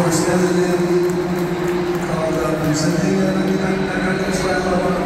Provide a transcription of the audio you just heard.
وسلم. قال من سبيل من أنك تسعى